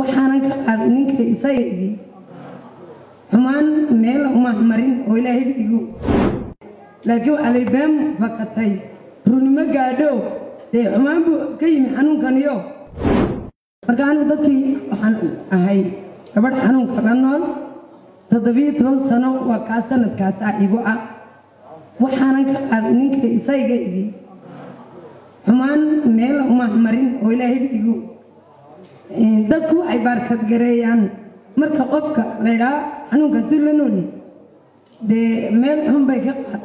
waxaanan ka qaad ninka isaga igi xumaan meel uma marin oo ilaahay igu laakiin waxaa lay been fakatay. Runimo gaadho dee xumaan buu ka yimi xanuunkaniyo marka anigu dadkii waxaan ahay gabadh xanuunka la nool toddobiyo toban sano waa kaa sanadkaasaa igu ah. Waxaanan ka qaad ninka isaga igi xumaan meel uma marin oo ilaahay igu dadku waxay baarkadgareeyaan marka qofka laydhaa xanuunkaasi la nooli. Dee meel xun bay ka qaad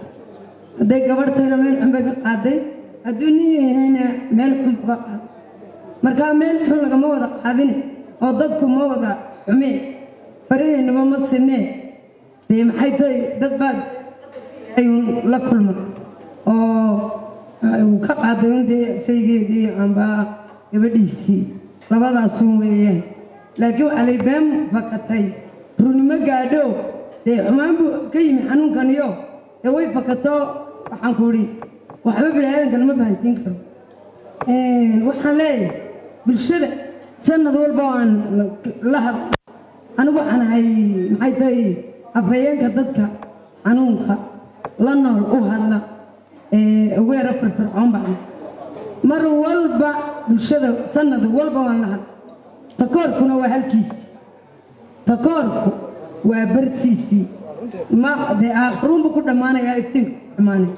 hadday gabadh tahayna meel xun bay ka qaaday. Hadduu nin yahayna meel xun buu ka qaad. Markaa meel xun lagama wada qaadine oo dadku ma wada xumee faraheennaba ma sinee. Dee maxay tahay dad baad ayuun la kulma oo uu ka qaaday un dee saygeedii amba gabadhiisii labadaasun weeyaan laakiin waxaa lay been fakatay. Runimo gaadho. Dee xumaan buu ka yimi xanuunkaniyo dee way fakato waxaan ku idhi waxba biniaadanka lama fahansiin karo. Waxaan leeyahay bulshada sanad walba aan la had anigu waxaan ahay maxay tahay afhayeenka dadka xanuunka la nool u hadla. Yaro firfircoon baan mar walba bulshada sanad walba waan la hadla takoorkuna waa halkiisii takoorku waa bartiisii ma dee aakhiruunbu ku dhammaanayaa iftiinku ku dhammaanaya